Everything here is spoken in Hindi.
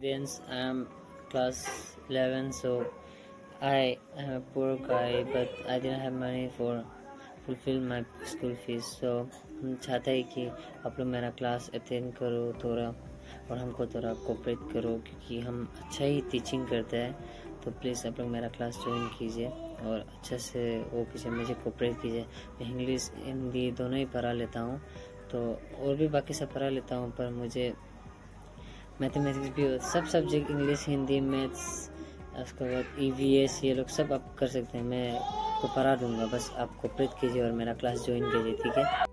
Since I'm class 11, so I am a poor guy, but I didn't have money for fulfill my school fees. So हम चाहते हैं कि आप लोग मेरा क्लास अटेंड करो थोड़ा और हमको थोड़ा कोऑपरेट करो क्योंकि हम अच्छा ही टीचिंग करते हैं तो प्लीज़ आप लोग मेरा क्लास ज्वाइन कीजिए और अच्छे से वो कीजिए मुझे कोऑपरेट कीजिए मैं इंग्लिश हिंदी दोनों ही पढ़ा लेता हूँ तो और भी बाकी सब पढ़ा लेता हूँ पर मुझे मैथमेटिक्स भी सब सब्जेक्ट इंग्लिश, हिंदी, मैथ्स, उसके बाद ई वी एस ये लोग सब आप कर सकते हैं, मैं आपको पढ़ा दूँगा, बस आप प्रेत कीजिए और मेरा क्लास ज्वाइन कीजिए, ठीक है?